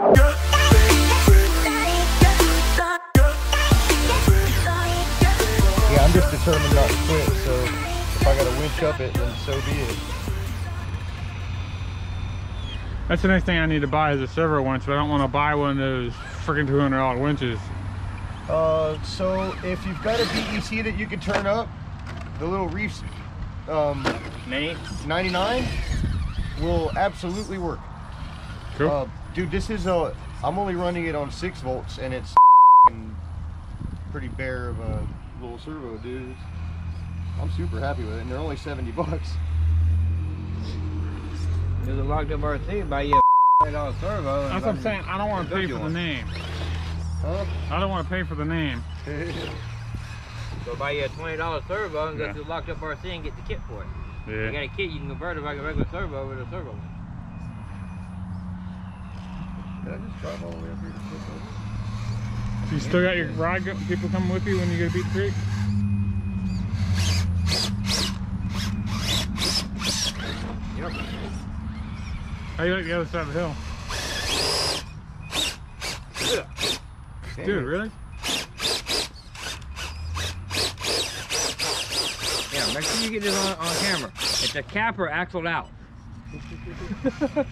Yeah, I'm just determined not to quit, so if I gotta winch up it, then so be it. That's the next thing I need to buy is a servo winch, but I don't want to buy one of those freaking $200 winches. Uh, so if you've got a BEC that you can turn up, the little Reefs um, 99 will absolutely work. Cool. Uh, dude, this is a. I'm only running it on six volts, and it's pretty bare of a little servo, dude. I'm super happy with it, and they're only 70 bucks. There's a Locked Up RC buy you a $20 servo. That's what I'm saying. I don't want to pay you for the name. Huh? I don't want to pay for the name. So buy you a $20 servo and Yeah. go to the Locked Up RC and get the kit for it. Yeah. You got a kit, you can convert it like a regular servo with a servo. Winch. I just drive all the way up here to flip over? You still got your ride people coming with you when you go to Beat Creek? Yep. How you like the other side of the hill? Damn Dude, it. really? Yeah, make sure you get this on, on camera. It's a capper axled out.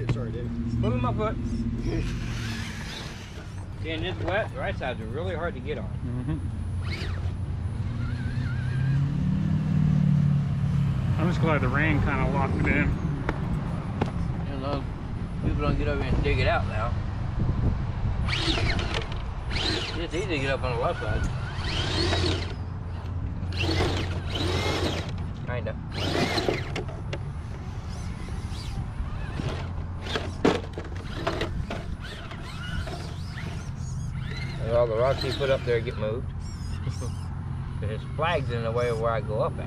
Shit, sorry, dude. Put it in my foot. See, and it's wet. The right sides are really hard to get on. Mm-hmm. I'm just glad the rain kind of locked it in. You know, people don't get over here and dig it out now. It's easy to get up on the left side. Kinda. And all the rocks he put up there get moved. His flag's in the way of where I go up at.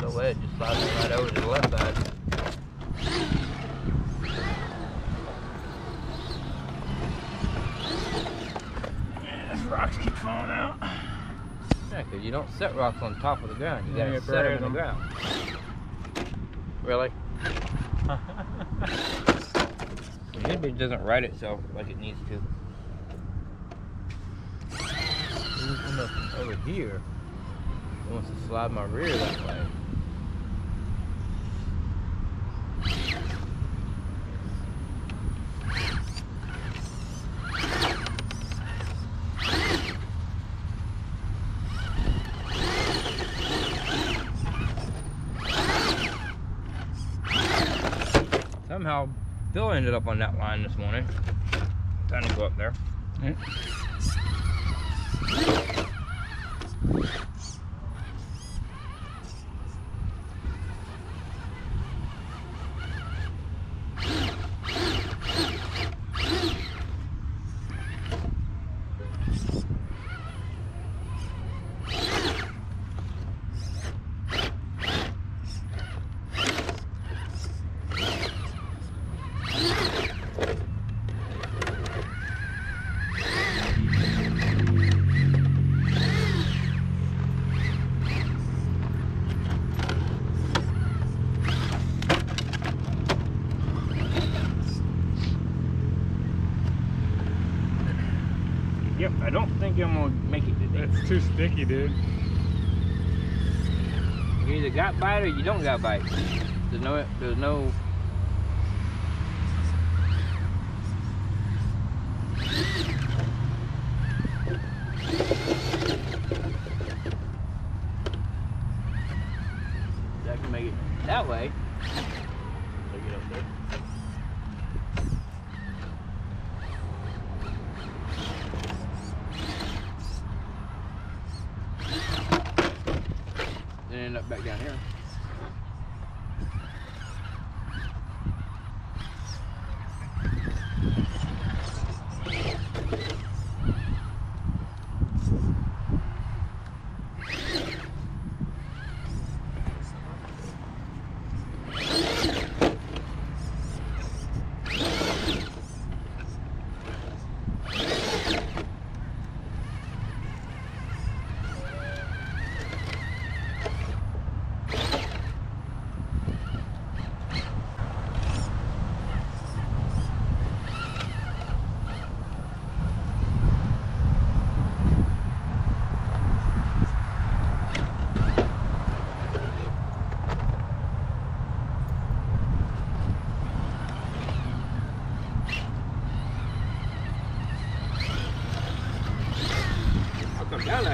The wedge just slides right over to the left side. These rocks keep falling out. Yeah, 'cause you don't set rocks on top of the ground. You gotta set them in the ground. Really? The inbridge doesn't right itself like it needs to. Over here. It wants to slide my rear that way. Somehow, Bill ended up on that line this morning. Time to go up there. Yep, I don't think I'm gonna make it today. It's too sticky, dude. You either got bite or you don't got bite. There's no, there's no. I can make it that way. Take it up there. Then end up back down here.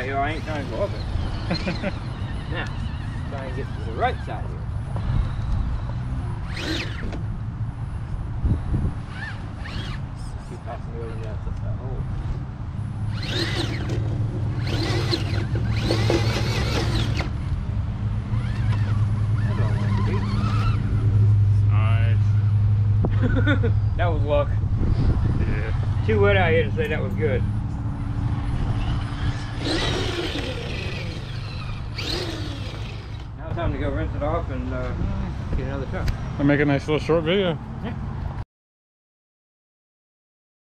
That I ain't trying to it. Now, try and get to the right side here. Keep passing the over that, that hole. That's all I wanted to Nice. that was luck. Yeah. Too wet out here to say that was good. Now it's time to go rinse it off and uh, get another truck. I'll make a nice little short video.